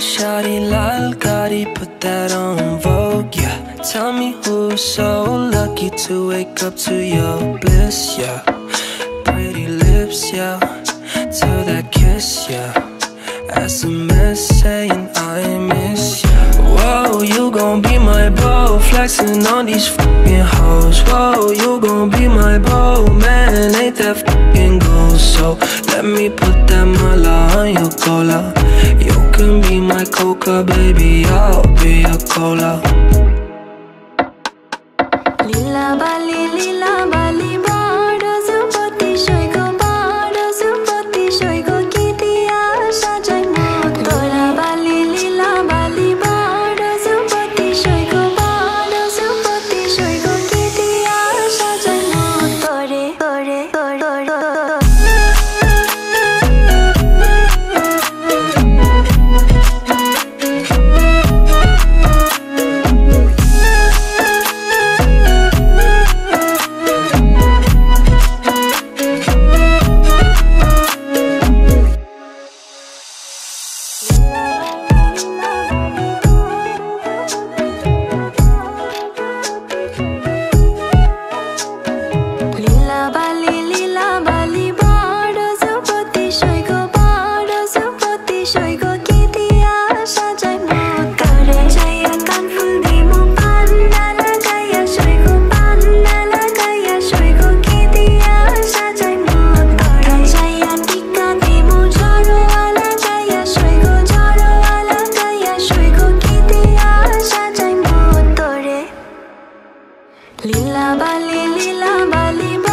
shawty, lal gotti, put that on Vogue, yeah Tell me who's so lucky to wake up to your bliss, SMS saying I miss you Whoa, you gon' be my beau Flexing on these fucking hoes. Whoa, you gon' be my beau Man, ain't that fucking gold So let me put that mala on your cola. You can be my coca, baby I'll be your cola. Lila Bali, Lila Bali Yeah. Lila Bali, Lila Bali.